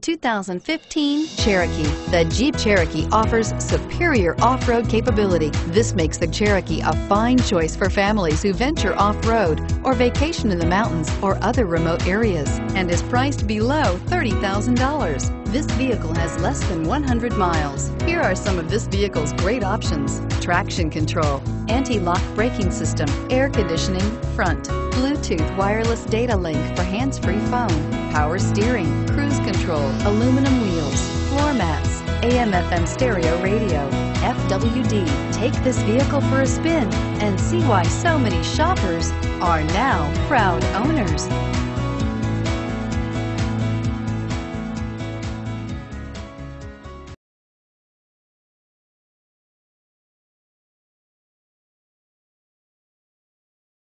2015 Cherokee. The Jeep Cherokee offers superior off-road capability. This makes the Cherokee a fine choice for families who venture off-road or vacation in the mountains or other remote areas and is priced below $30,000. This vehicle has less than 100 miles. Here are some of this vehicle's great options. Traction control, anti-lock braking system, air conditioning, front, Bluetooth wireless data link for hands-free phone, power steering, control, aluminum wheels, floor mats, AM FM stereo radio, FWD. Take this vehicle for a spin and see why so many shoppers are now proud owners.